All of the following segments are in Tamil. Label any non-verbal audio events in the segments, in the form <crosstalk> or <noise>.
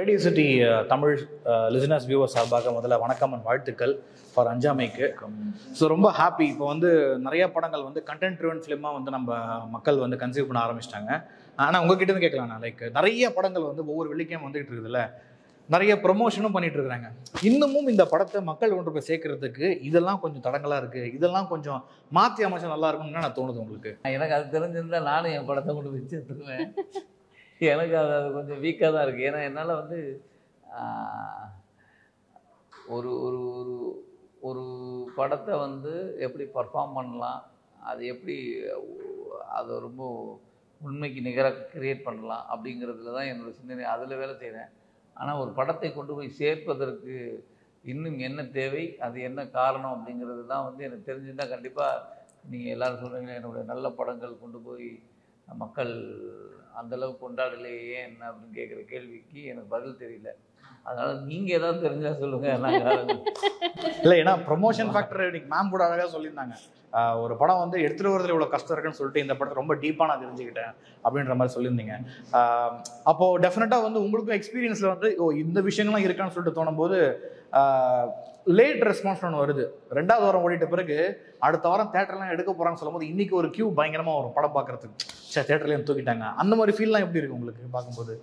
Radio city Tamil listeners viewer சார்பாக முதல்ல வணக்கம் வாழ்த்துக்கள் ஃபார் அஞ்சாமைக்கு. ஸோ ரொம்ப ஹாப்பி இப்போ வந்து நிறைய படங்கள் வந்து கண்டென்ட் ட்ரிவன் ஃபிலிமாக வந்து நம்ம மக்கள் வந்து கன்சியூவ் பண்ண ஆரம்பிச்சிட்டாங்க. ஆனால் உங்ககிட்ட இருந்து கேட்கலாம் நான் லைக் நிறைய படங்கள் வந்து ஒவ்வொரு வெள்ளிக்கையும் வந்துகிட்டு இருக்குதுல்ல. நிறைய ப்ரொமோஷனும் பண்ணிட்டு இருக்கிறாங்க. இன்னமும் இந்த படத்தை மக்கள் கொண்டு போய் சேர்க்கறதுக்கு இதெல்லாம் கொஞ்சம் தடங்களாக இருக்கு. இதெல்லாம் கொஞ்சம் மாற்றி அமைச்சா நல்லா இருக்கும்னு நான் தோணுது உங்களுக்கு? எனக்கு அது தெரிஞ்சிருந்தா நானும் என் படத்தை கொண்டு போய் சேர்த்துருவேன். எனக்கு அது அது கொஞ்சம் வீக்காக தான் இருக்குது ஏன்னா என்னால் வந்து ஒரு ஒரு ஒரு ஒரு படத்தை வந்து எப்படி பர்ஃபார்ம் பண்ணலாம் அது எப்படி அதை ரொம்ப உண்மைக்கு நிகராக கிரியேட் பண்ணலாம் அப்படிங்கிறதுல தான் என்னோடய சிந்தனை. அதில் வேலை செய்கிறேன் ஆனால் ஒரு படத்தை கொண்டு போய் சேர்ப்பதற்கு இன்னும் என்ன தேவை அது என்ன காரணம் அப்படிங்கிறது தான் வந்து எனக்கு தெரிஞ்சுருந்தால் கண்டிப்பாக நீங்கள் எல்லோரும் சொல்கிறீங்க என்னுடைய நல்ல படங்கள் கொண்டு போய் மக்கள் அந்தளவுக்கு கொண்டாடலையே ஏன் என்ன அப்படின்னு கேட்குற கேள்விக்கு எனக்கு பதில் தெரியல. அதனால நீங்கள் ஏதாவது தெரிஞ்சால் சொல்லுங்கள் நாங்கள் இல்லை ஏன்னா ப்ரொமோஷன் ஃபேக்டர் இன்னைக்கு மேம் கூட அழகாக சொல்லியிருந்தாங்க. ஒரு படம் வந்து எடுத்துட்டு வரதுல இவ்வளோ கஷ்டம் இருக்குன்னு சொல்லிட்டு இந்த படத்தை ரொம்ப டீப்பாக நான் தெரிஞ்சுக்கிட்டேன் அப்படின்ற மாதிரி சொல்லியிருந்தீங்க. ஆஹ் அப்போ டெஃபினட்டாக வந்து உங்களுக்கும் எக்ஸ்பீரியன்ஸில் வந்து ஓ இந்த விஷயங்கள்லாம் இருக்கான்னு சொல்லிட்டு தோணும்போது லேட் ரெஸ்பான்ஸ் ஒன்று வருது. ரெண்டாவது வாரம் ஓடிட்ட பிறகு அடுத்த வாரம் தேட்டர்லாம் எடுக்க போகிறாங்கன்னு சொல்லும்போது இன்னைக்கு ஒரு கியூ பயங்கரமாக வரும் படம் பார்க்கறதுக்கு. சே தேட்டர்லேயும் தூக்கிட்டாங்க. அந்த மாதிரி ஃபீல்லாம் எப்படி இருக்கு உங்களுக்கு பார்க்கும்போது?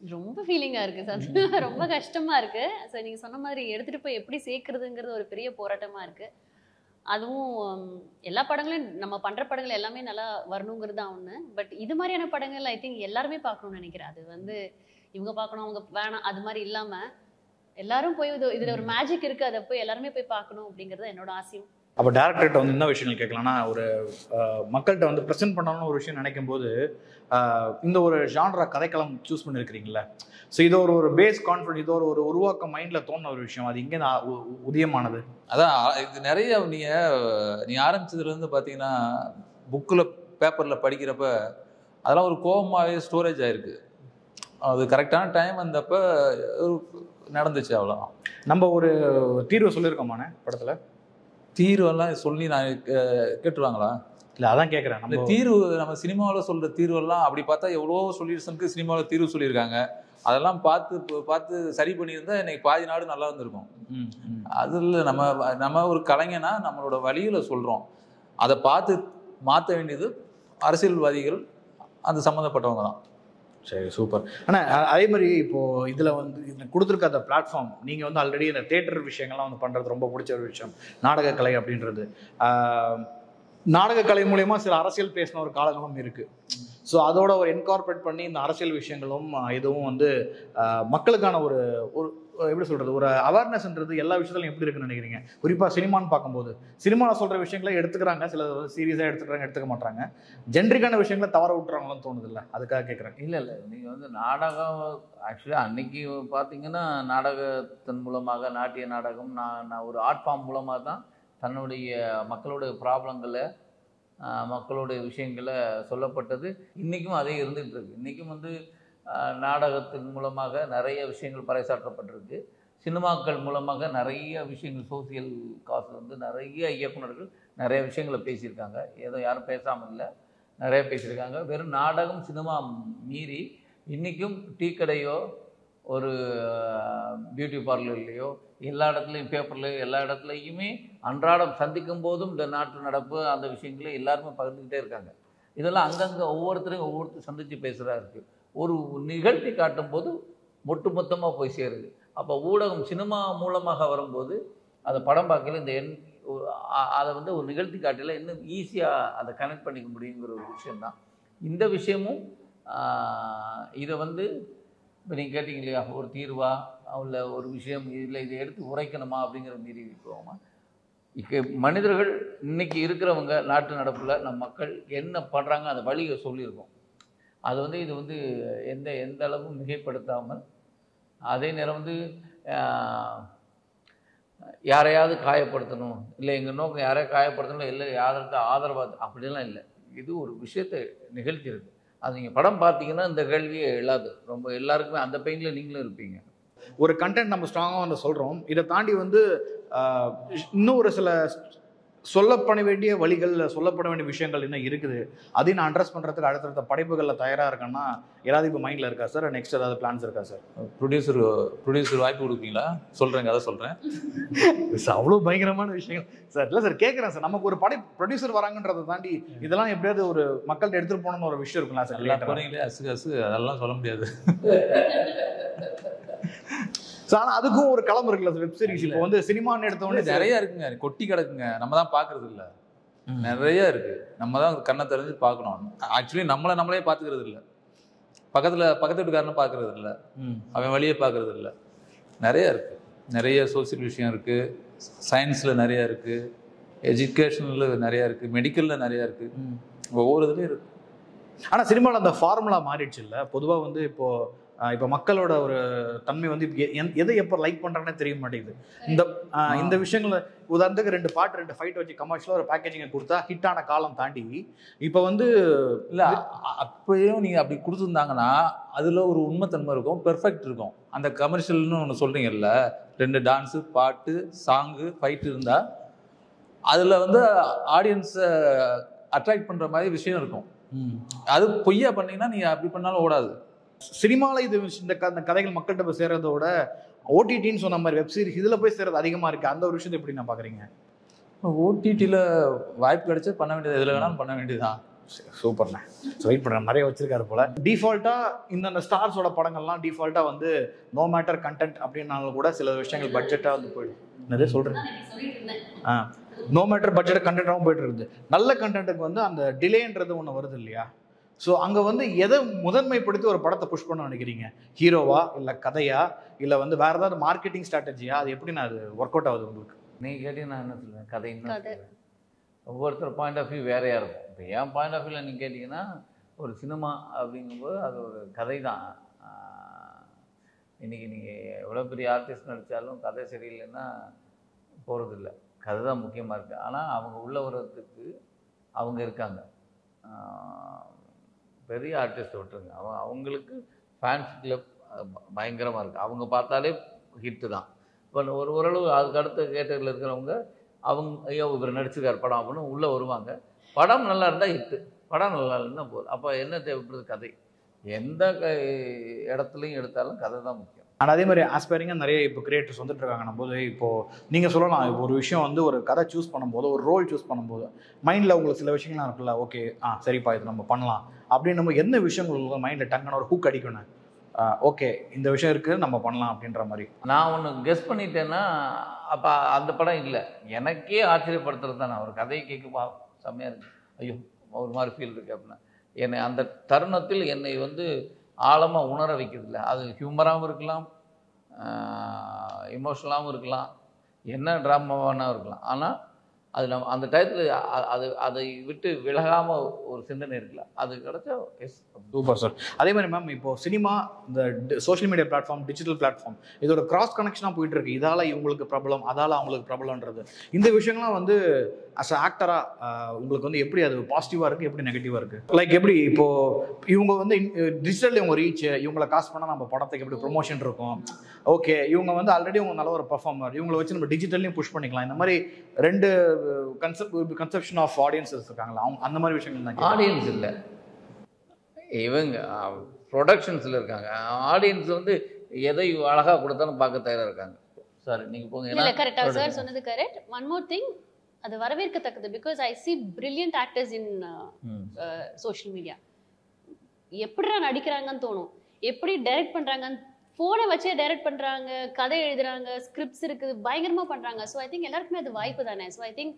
ரொம்ப ஃபீலிங்கா இருக்கு சார். <laughs> ரொம்ப கஷ்டமா இருக்கு. ஸோ நீங்க சொன்ன மாதிரி எடுத்துட்டு போய் எப்படி சேர்க்கறதுங்கிறது ஒரு பெரிய போராட்டமா இருக்கு. அதுவும் எல்லா படங்களையும் நம்ம பண்ற படங்கள் எல்லாமே நல்லா வரணுங்கிறது தான் ஒண்ணு. பட் இது மாதிரியான படங்கள் ஐ திங்க் எல்லாருமே பார்க்கணும்னு நினைக்கிறேன். அது வந்து இவங்க பார்க்கணும் அவங்க வேணாம் அது மாதிரி இல்லாம எல்லாரும் போய் இது இதுல ஒரு மேஜிக் இருக்கு அதை போய் எல்லாருமே போய் பார்க்கணும் அப்படிங்கிறது என்னோட ஆசையும். அப்போ டேரக்டர்கிட்ட வந்து என்ன விஷயங்கள் கேட்கலாம்னா ஒரு மக்கள்கிட்ட வந்து ப்ரெசென்ட் பண்ணணும்னு ஒரு விஷயம் நினைக்கும் போது இந்த ஒரு ஜான்ரா கதைக்களம் சூஸ் பண்ணியிருக்கிறீங்களா ஸோ இது ஒரு ஒரு பேஸ் கான்ஃபிடன்ட் இது ஒரு ஒரு உருவாக்க மைண்டில் தோணுன ஒரு விஷயம். அது இங்கே உதயமானது? அதான் இது நிறைய நீங்கள் நீ ஆரம்பிச்சதுலேருந்து பார்த்தீங்கன்னா புக்கில் பேப்பரில் படிக்கிறப்ப அதெல்லாம் ஒரு கோபமாகவே ஸ்டோரேஜ் ஆயிருக்கு. அது கரெக்டான டைம் வந்தப்ப நடந்துச்சு அவ்வளோதான் நம்ம ஒரு தீர்வு சொல்லியிருக்கோமாண்ணே படத்தில்? தீர்வெல்லாம் சொல்லி நான் கேட்டுருவாங்களா? இல்லை அதான் கேட்குறேன் நம்ம தீர்வு நம்ம சினிமாவில் சொல்கிற தீர்வெல்லாம் அப்படி பார்த்தா எவ்வளோ சொல்யூஷனுக்கு சினிமாவில் தீர்வு சொல்லியிருக்காங்க. அதெல்லாம் பார்த்து பார்த்து சரி பண்ணியிருந்தா இன்னைக்கு பாதி நாடு நல்லா இருந்திருக்கும். அதில் நம்ம நம்ம ஒரு கலைஞனா நம்மளோட வழியில் சொல்கிறோம் அதை பார்த்து மாற்ற வேண்டியது அரசியல்வாதிகள் அந்த சம்மந்தப்பட்டவங்க தான் சரி சூப்பர் ஆனால் அதே மாதிரி இப்போது இதில் வந்து இதில் கொடுத்துருக்க அந்த பிளாட்ஃபார்ம் நீங்கள் வந்து ஆல்ரெடி இந்த தேட்டர் விஷயங்கள்லாம் வந்து பண்ணுறது ரொம்ப பிடிச்ச ஒரு விஷயம். நாடகக்கலை அப்படின்றது. நாடகக்கலை மூலயமா சில அரசியல் பேசின ஒரு காலங்களும் இருக்குது ஸோ அதோட ஒரு என்கார்பரேட் பண்ணி இந்த அரசியல் விஷயங்களும் இதுவும் வந்து மக்களுக்கான ஒரு ஒரு எப்படி சொல்கிறது ஒரு அவேர்னஸ்ன்றது எல்லா விஷயத்துலையும் எப்படி இருக்குன்னு நினைக்கிறீங்க? குறிப்பாக சினிமான்னு பார்க்கும்போது. சினிமாவில் சொல்கிற விஷயங்களை எடுத்துக்கிறாங்க சில சீரியஸாக எடுத்துக்கிறாங்க எடுத்துக்க மாட்டாங்க ஜென்ரிக்கான விஷயங்களை தவற விட்டுறாங்களோன்னு தோணுது இல்லை அதுக்காக கேட்குறேன் இல்லை இல்லை நீங்கள் வந்து நாடகம் ஆக்சுவலி அன்னைக்கு பார்த்தீங்கன்னா நாடகத்தின் மூலமாக நாட்டிய நாடகம் நான் நான் ஒரு ஆர்ட் ஃபார்ம் மூலமாக தான் தன்னுடைய மக்களுடைய ப்ராப்ளங்களை மக்களுடைய விஷயங்களை சொல்லப்பட்டது. இன்றைக்கும் அதே இருந்துகிட்டு இருக்கு இன்றைக்கும் வந்து நாடகத்தின் மூலமாக நிறைய விஷயங்கள் பறைசாற்றப்பட்டிருக்கு. சினிமாக்கள் மூலமாக நிறைய விஷயங்கள் சோசியல் காசு வந்து நிறைய இயக்குநர்கள் நிறைய விஷயங்களை பேசியிருக்காங்க. ஏதோ யாரும் பேசாமல் இல்லை நிறைய பேசியிருக்காங்க. வெறும் நாடகம் சினிமா மீறி இன்றைக்கும் டீ கடையோ ஒரு பியூட்டி பார்லர்லேயோ எல்லா இடத்துலையும் பேப்பர்லையோ எல்லா இடத்துலையுமே அன்றாடம் சந்திக்கும் போதும் இந்த நாட்டு நடப்பு அந்த விஷயங்களை எல்லாருமே பகிர்ந்துக்கிட்டே இருக்காங்க. இதெல்லாம் அங்கங்கே ஒவ்வொருத்தரையும் ஒவ்வொருத்தர் சந்தித்து பேசுகிறா இருக்குது ஒரு நிகழ்த்தி காட்டும் போது ஒட்டு மொத்தமாக போய் சேருது. அப்போ ஊடகம் சினிமா மூலமாக வரும்போது அதை படம் பார்க்கல இந்த எண் அதை வந்து ஒரு நிகழ்த்தி காட்டில இன்னும் ஈஸியாக அதை கனெக்ட் பண்ணிக்க முடியுங்கிற ஒரு விஷயந்தான் இந்த விஷயமும் இதை வந்து இப்போ நீங்கள் கேட்டீங்க இல்லையா ஒரு தீர்வா உள்ள ஒரு விஷயம் இல்லை இதை எடுத்து உரைக்கணுமா அப்படிங்கிற மீறி போவோமா? மனிதர்கள் இன்னைக்கு இருக்கிறவங்க நாட்டு நடப்பில் நம் மக்கள் என்ன பண்ணுறாங்க அந்த வழியை சொல்லியிருக்கோம். அது வந்து இது வந்து எந்த எந்த அளவும் மிகைப்படுத்தாமல் அதே நேரம் வந்து யாரையாவது காயப்படுத்தணும் இல்லை எங்கள் நோக்கம் யாரையும் காயப்படுத்தணும் இல்லை யாருக்கு ஆதரவாக அப்படிலாம் இல்லை. இது ஒரு விஷயத்தை நிகழ்த்தியிருக்கு. அது நீங்கள் படம் பார்த்தீங்கன்னா இந்த கேள்வியே இல்லாது ரொம்ப எல்லாருக்குமே அந்த பெயினில் நீங்களும் இருப்பீங்க. ஒரு கண்டென்ட் நம்ம ஸ்ட்ராங்காக வந்து சொல்கிறோம் இதை தாண்டி வந்து இன்னும் ஒரு சில சொல்லப்பட வேண்டிய வழிகள் சொல்லப்பட வேண்டிய விஷயங்கள் இன்னும் இருக்குது. அதையும் நான் அட்ரஸ் பண்ணுறதுக்கு அடுத்தடுத்த படைப்புகளில் தயாராக இருக்கேன்னா ஏதாவது இப்போ மைண்டில் இருக்கா சார் நெக்ஸ்ட் ஏதாவது பிளான்ஸ் இருக்கா சார் ப்ரொடியூசர் ப்ரொடியூசர் வாய்ப்பு கொடுப்பீங்களா? சொல்கிறேங்க அதை சொல்கிறேன் சார் <laughs> அவ்வளோ பயங்கரமான விஷயங்கள். சார் இல்லை சார் கேட்குறேன் சார் நமக்கு ஒரு படை ப்ரொடியூசர் வராங்கன்றதை தாண்டி இதெல்லாம் எப்படியாவது ஒரு மக்கள்கிட்ட எடுத்துகிட்டு போகணும்னு ஒரு விஷயம் இருக்குங்களா சார் அசு அசு அதெல்லாம் சொல்ல முடியாது. <laughs> சார் ஆனால் அதுக்கும் ஒரு களம் இருக்குல்ல வெப் சீரிஸ் இப்போ வந்து சினிமான்னு எடுத்த உடனே நிறைய இருக்குங்க. கொட்டி கிடக்குங்க. நம்ம தான் பார்க்கறது இல்ல. ம். நிறைய இருக்கு. நம்ம தான் கண்ணை தெரிஞ்சு பார்க்கணும். ஆக்சுவலி நம்மளை நம்மளே பார்த்துக்கிறது இல்ல. பக்கத்துல பக்கத்து வீட்டுக்காரனை பார்க்கறது இல்ல. ம். அவன் வழியே பார்க்கறது இல்ல. நிறைய இருக்கு. நிறைய சோசியல் விஷயம் இருக்கு. சயின்ஸ்ல நிறைய இருக்கு. எஜுகேஷன்ல நிறைய இருக்கு. மெடிக்கல்ல நிறைய இருக்கு. ம். ஒவ்வொரு இதுலயும் இருக்கு. ஆனா சினிமாவில் அந்த ஃபார்முலா மாறிடுச்சு இல்ல? பொதுவா வந்து இப்போ ஆஹ் இப்போ மக்களோட ஒரு தன்மை வந்து இப்ப எ- எந்- எதை எப்போ லைக் பண்றானே தெரிய மாட்டேங்குது. இந்த இந்த விஷயங்கள உதாரணத்துக்கு ரெண்டு பாட்டு ரெண்டு ஃபைட் வச்சு கமர்ஷியலாக ஒரு பேக்கேஜிங்கை கொடுத்தா ஹிட் ஆன காலம் தாண்டி இப்போ வந்து இல்ல அப்பயும் நீங்க அப்படி கொடுத்துருந்தாங்கன்னா அதுல ஒரு உண்மைத்தன்மை இருக்கும் பெர்ஃபெக்ட் இருக்கும். அந்த கமர்ஷியல்னு ஒன்று சொல்றீங்கல்ல ரெண்டு டான்ஸு பாட்டு சாங்கு ஃபைட் இருந்தா அதுல வந்து ஆடியன்ஸை அட்ராக்ட் பண்ற மாதிரி விஷயம் இருக்கும். அது பொய்யா பண்ணீங்கன்னா நீங்க அப்படி பண்ணாலும் ஓடாது. சினிமாவில் இது இந்த கதைகள் மக்கள்கிட்ட போய் சேர்றதை விட ஓடிடின்னு சொன்ன மாதிரி வெப் சீரிஸ் இதில் போய் சேர்றது அதிகமாக இருக்கு. அந்த ஒரு விஷயத்தை எப்படி நான் பார்க்குறீங்க ஓடிடியில் வாய்ப்பு கிடைச்சா பண்ண வேண்டியது எதுல வேணாலும் பண்ண வேண்டியதுதான். சூப்பர்ண்ணே. ஸோ வெயிட் பண்ணுறேன் நிறைய வச்சிருக்காரு போல. டிஃபால்ட்டாக இந்த ஸ்டார்ஸோட படங்கள்லாம் டிஃபால்ட்டாக வந்து நோ மேட்டர் கண்டென்ட் அப்படின்னாலும் கூட சில விஷயங்கள் பட்ஜெட்டாக வந்து போயிடும். என்னது? சொல்கிறேன் ஆ. நோ மேட்டர் பட்ஜெட் கண்டென்ட்டாகவும் போயிட்டு இருக்குது. நல்ல கண்டென்ட்டுக்கு வந்து அந்த டிலேன்றது ஒன்று வருது இல்லையா? ஸோ அங்கே வந்து எதை முதன்மைப்படுத்தி ஒரு படத்தை புஷ் பண்ண நினைக்கிறீங்க? ஹீரோவா இல்லை கதையா இல்லை வந்து வேற ஏதாவது மார்க்கெட்டிங் ஸ்ட்ராட்டஜியா அது எப்படி நான் அது ஒர்க் அவுட் ஆகுது உங்களுக்கு? நீங்க கேட்டீங்க நான் என்ன சொல்லுவேன்? கதை இன்னும் கதை. சொல்லுவேன். ஒவ்வொருத்தர் பாயிண்ட் ஆஃப் வியூ வேறையாக இருக்கும்? இப்போ என் பாயிண்ட் ஆஃப் வியூவில் நீங்கள் கேட்டிங்கன்னா ஒரு சினிமா அப்படிங்கும்போது அது ஒரு கதை தான். இன்றைக்கி நீங்கள் எவ்வளோ பெரிய ஆர்டிஸ்ட் நடித்தாலும் கதை சரியில்லைன்னா போகிறதில்ல கதை தான் முக்கியமாக இருக்குது ஆனால் அவங்க உள்ள வர்றதுக்கு அவங்க இருக்காங்க. பெரிய ஆர்டிஸ்ட் விட்டுருங்க. அவங்க அவங்களுக்கு ஃபேன்ஸ் கிளப் பயங்கரமாக இருக்குது அவங்க பார்த்தாலே ஹிட்டு தான். இப்போ ஒரு ஓரளவு அதுக்கு அடுத்த கேட்டகரியில் இருக்கிறவங்க அவங்க ஐயோ இவர் நடிச்சிருக்கார் படம் அப்படின்னு உள்ளே வருவாங்க. படம் நல்லா இருந்தால் ஹிட்டு படம் நல்லா இருந்தால் போதும். அப்போ என்ன தேவைப்படுது? கதை. எந்த க இடத்துலையும் எடுத்தாலும் கதை தான் முக்கியம். ஆனால் அதே மாதிரி ஆஸ்பைரிங்காக நிறைய இப்போ கிரியேட்டர்ஸ் வந்துட்டு இருக்காங்க. போது இப்போது நீங்கள் சொல்லலாம். இப்போ ஒரு விஷயம் வந்து ஒரு கதை சூஸ் பண்ணும்போது ஒரு ரோல் சூஸ் பண்ணும்போது மைண்டில் உங்களுக்கு சில விஷயங்கள்லாம் இருக்குல்ல. ஓகே ஆ சரிப்பா இது நம்ம பண்ணலாம். அப்படின்னு நம்ம என்ன விஷயங்கள் மைண்டில் டக்குன்னு ஒரு ஹூக் அடிக்கணும் ஓகே இந்த விஷயம் இருக்குது நம்ம பண்ணலாம் அப்படின்ற மாதிரி. நான் ஒன்று கெஸ் பண்ணிட்டேன்னா அப்போ அந்த படம் இல்லை. எனக்கே ஆச்சரியப்படுத்துறது தானே ஒரு கதையை கேட்க செம்மையாக இருக்கு. ஐயோ ஒரு மாதிரி ஃபீல் இருக்குது அப்படின்னா. என்னை அந்த தருணத்தில் என்னை வந்து ஆழமாக உணர வைக்கிறதில்ல அது ஹியூமராகவும் இருக்கலாம் இமோஷனலாகவும் இருக்கலாம். என்ன ட்ராமாவானா இருக்கலாம். ஆனால் அது நம்ம அந்த டயத்தில் அது அதை விட்டு விலகாமல் ஒரு சிந்தனை இருக்குல்ல அது கிடைச்சா எஸ் சூப்பர் சார். அதே மாதிரி மேம் இப்போ சினிமா இந்த social media platform digital platform இதோட கிராஸ் கனெக்ஷனாக போயிட்டு இருக்கு இதால இவங்களுக்கு பிரபலம் அதால அவங்களுக்கு பிரபலம்ன்றது இந்த விஷயங்கள்லாம் வந்து அஸ் அ ஆக்டராக உங்களுக்கு வந்து எப்படி அது பாசிட்டிவாக இருக்குது எப்படி நெகட்டிவாக இருக்குது லைக் எப்படி இப்போது இவங்க வந்து டிஜிட்டல் இவங்க ரீச் இவங்களை காசு பண்ணால் நம்ம படத்துக்கு எப்படி ப்ரொமோஷன் இருக்கும்? ஓகே இவங்க வந்து ஆல்ரெடி இவங்க நல்ல ஒரு பர்ஃபார்மர் இவங்களை வச்சு நம்ம டிஜிட்டல்லையும் புஷ் பண்ணிக்கலாம். இந்த மாதிரி ரெண்டு கன்செப்ட் கன்செப்ஷன் ஆஃப் ஆடியன்சஸ் இருக்காங்களா அவங்க அந்த மாதிரி விஷயங்கள் தான். ஆடியன்ஸ் இல்லை. இவங்க ப்ரொடக்ஷன்ஸில் இருக்காங்க. ஆடியன்ஸ் வந்து எதை அழகாக கொடுத்தாலும் பார்க்க தயாராக இருக்காங்க. சாரி நீங்கள் போங்க. இல்ல ஏன்னா கரெக்டா production. சார் சொன்னது கரெக்ட் ஒன் மோர் திங் அது வரவேற்கத்தக்கது because I see brilliant actors in. Social media எப்படிடா நடிக்கிறாங்கன்னு தோணும். எப்படி டைரக்ட் பண்றாங்கன்னு ஃபோனை வச்சே டைரக்ட் பண்றாங்க கதை எழுதுறாங்க ஸ்கிரிப்ட்ஸ் இருக்குது பயங்கரமா பண்றாங்க. ஸோ ஐ திங்க் எல்லாருக்குமே அது வாய்ப்பு தானே? ஸோ ஐ திங்க்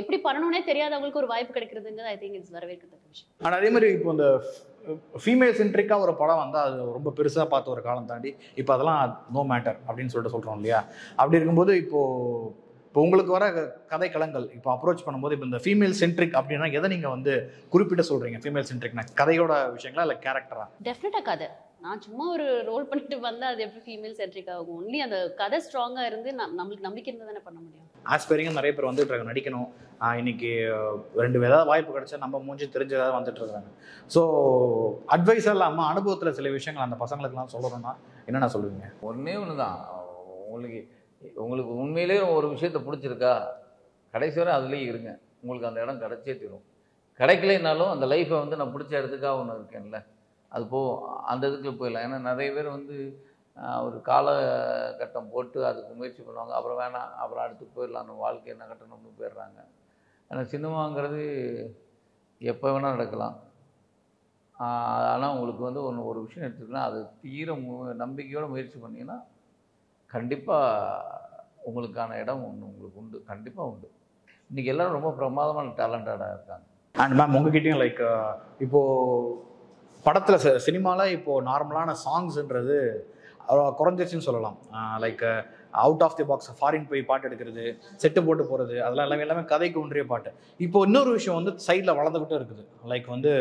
எப்படி பண்ணணும்னே தெரியாதவங்களுக்கு ஒரு வாய்ப்பு கிடைக்கிறதுங்கிறது ஐ திங்க் இட்ஸ் வரவேற்கத்தக்க விஷயம். ஆனால் அதே மாதிரி இப்போ இந்த ஃபீமேல் சென்ட்ரிக்காக ஒரு படம் வந்தால் அது ரொம்ப பெருசாக பார்த்த ஒரு காலம் தாண்டி இப்போ அதெல்லாம் நோ மேட்டர் அப்படின்னு சொல்லிட்டு சொல்கிறோம் இல்லையா? அப்படி இருக்கும்போது இப்போது இப்போ உங்களுக்கு வர கதை களங்கள் இப்போ அப்ரோச் பண்ணும்போது இப்போ இந்த ஃபீமேல் சென்ட்ரிக் அப்படின்னா எதை நீங்கள் வந்து குறிப்பிட்டு சொல்கிறீங்க ஃபீமேல் சென்ட்ரிக்னா கதையோட விஷயங்களா இல்லை கேரக்டரா டெஃபினட்டாக கதை. நான் சும்மா ஒரு ரோல் பண்ணிட்டு வந்தா அது எப்படி ஃபீமேல் சென்ட்ரிக் ஆகும்? ஒன்லி அந்த கதை ஸ்ட்ராங்கா இருந்து நம்- நம்மளுக்கு நம்பிக்கை இருந்தா தானே பண்ண முடியும்? ஆஸ்பைரிங்காக நிறைய பேர் வந்துட்டு இருக்காங்க. நடிக்கணும். இன்னைக்கு ரெண்டு ஏதாவது வாய்ப்பு கிடைச்சா நம்ம மூஞ்சி தெரிஞ்ச ஏதாவது வந்துட்டு இருக்காங்க. ஸோ அட்வைஸாக இல்லாமல் அனுபவத்தில் சில விஷயங்கள் அந்த பசங்களுக்குலாம் சொல்லணும்னா என்னென்ன சொல்லுவீங்க? ஒன்றே ஒன்று தான் உங்களுக்கு உங்களுக்கு உண்மையிலேயே ஒரு விஷயத்த பிடிச்சிருக்கா? கடைசி வரை அதுலேயே இருங்க. உங்களுக்கு அந்த இடம் கிடைச்சே தரும். கிடைக்கலைனாலும் அந்த லைஃப்பை வந்து நான் பிடிச்ச இடத்துக்காக ஒன்று இருக்கேன்ல. அது போ அந்த இதுக்கு போயிடலாம். ஏன்னா நிறைய பேர் வந்து ஒரு காலகட்டம் போட்டு அதுக்கு முயற்சி பண்ணுவாங்க. அப்புறம் வேணாம் அப்புறம் அடுத்து போயிடலாம். நம்ம வாழ்க்கை என்ன கட்டணும்னு போயிடுறாங்க. ஆனால் சினிமாங்கிறது எப்போ வேணால் நடக்கலாம். ஆனால் உங்களுக்கு வந்து ஒன்று ஒரு விஷயம் எடுத்துக்கலாம் அது தீர மு நம்பிக்கையோடு முயற்சி பண்ணிங்கன்னா கண்டிப்பாக உங்களுக்கான இடம் ஒன்று உங்களுக்கு உண்டு. கண்டிப்பாக உண்டு. இன்றைக்கி எல்லோரும் ரொம்ப பிரமாதமான டேலண்டடாக இருக்காங்க. அண்ட் மேம் உங்ககிட்டயும் லைக் இப்போ படத்தில் சினிமாவில் இப்போ நார்மலான சாங்ஸ்ன்றது அவ்வளோ குறைஞ்சிருச்சுன்னு சொல்லலாம். Like out of the box foreign போய் பாட்டு எடுக்கிறது செட்டு போட்டு போகிறது அதெல்லாம் எல்லாமே எல்லாமே கதைக்கு ஒன்றிய பாட்டு. இப்போ இன்னொரு விஷயம் வந்து சைடில் வளர்ந்துக்கிட்டே இருக்குது. லைக் வந்து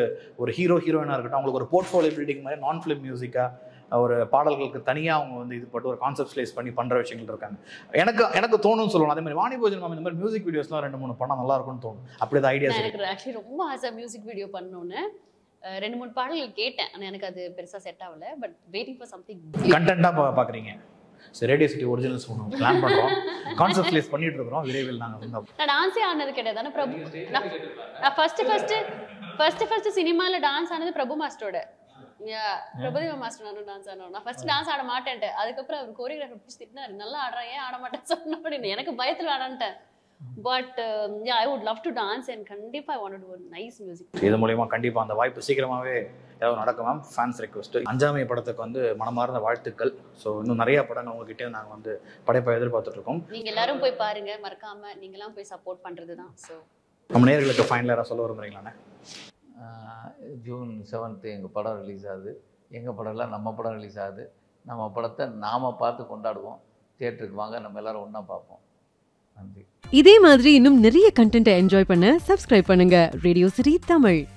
ஒரு ஹீரோ ஹீரோயினாக இருக்கட்டும் அவங்களுக்கு ஒரு போர்ட்ஃபோலியோ பில்டிங் மாதிரி நான் ஃபிலிம் மியூசிக்காக ஒரு பாடல்களுக்கு தனியாக அவங்க வந்து இது போட்டு ஒரு கான்செப்ட்ஸ்லேஸ் பண்ணி பண்ணுற விஷயங்கள் இருக்காங்க. எனக்கு எனக்கு தோணும்னு சொல்லலாம் அதே மாதிரி வாணி போஜன் மேம் இந்த மாதிரி மியூசிக் வீடியோஸ்லாம் ரெண்டு மூணு பண்ணால் நல்லா இருக்கும்னு தோணும். அப்படி தான் ஐடியாஸ் எனக்கு ஆக்சுவலி ரொம்ப ஆசை மியூசிக் வீடியோ பண்ணணும்னு. ரெண்டு மூணு பாடல்கள் கேட்டேன். ஆனால் எனக்கு அது பெருசாக செட் ஆகல. பட் வெயிட்டிங் ஃபார் சம்திங் கண்டென்ட்டாக பார்க்குறீங்க சரி ரேடியோ சிட்டி ஒரிஜினல்ஸ் ஒன்று பிளான் பண்ணுறோம் கான்செப்ட் ப்ளேஸ் பண்ணிட்டு இருக்கிறோம். விரைவில் நாங்கள் வந்து நான் டான்ஸே ஆனது கிடையாது. ஆனால் பிரபு நான் ஃபர்ஸ்ட் ஃபர்ஸ்ட் ஃபர்ஸ்ட் ஃபர்ஸ்ட் சினிமாவில் டான்ஸ் ஆனது பிரபு மாஸ்டரோட பிரபுதேவ மாஸ்டர் நானும் டான்ஸ் ஆனோம். நான் ஃபர்ஸ்ட் டான்ஸ் ஆட மாட்டேன்ட்டு. அதுக்கப்புறம் அவர் கோரியோகிராஃபர் பிடிச்சி திட்டினாரு. நல்லா ஆடுறா ஏன் ஆட மாட்டேன் சொன்ன அப்படின்னு எனக்கு பயத்தில் ஆடான்ட்டேன். But I would love to dance and கண்டிப்பாக I want to nice music இது மூலயமா கண்டிப்பாக அந்த வாய்ப்பு சீக்கிரமாகவே ஏதாவது நடக்கும் மேம் ஃபேன்ஸ் ரெக்வஸ்ட் அஞ்சாமை படத்துக்கு வந்து மனமார்ந்த வாழ்த்துக்கள். ஸோ இன்னும் நிறைய படங்கள் உங்ககிட்ட நாங்கள் வந்து படைப்பை எதிர்பார்த்துட்டு இருக்கோம் நீங்க எல்லாரும் போய் பாருங்க மறக்காம நீங்களாம் போய் சப்போர்ட் பண்றது தான் ஸோ நம்ம நேர்களுக்கு ஃபைனல் யாராவது சொல்ல விரும்புறீங்களாண்ணே ஆஹ் ஜூன் செவன்த்து எங்கள் படம் ரிலீஸ் ஆகுது. எங்கள் படம் இல்லை நம்ம படம் ரிலீஸ் ஆகுது. நம்ம படத்தை நாம் பார்த்து கொண்டாடுவோம். தியேட்டருக்கு வாங்க நம்ம எல்லாரும் ஒன்றா பார்ப்போம். நன்றி. இதே மாதிரி இன்னும் நிறைய கண்டென்ட்டை என்ஜாய் பண்ண சப்ஸ்கிரைப் பண்ணுங்க. ரேடியோ சிரி தமிழ்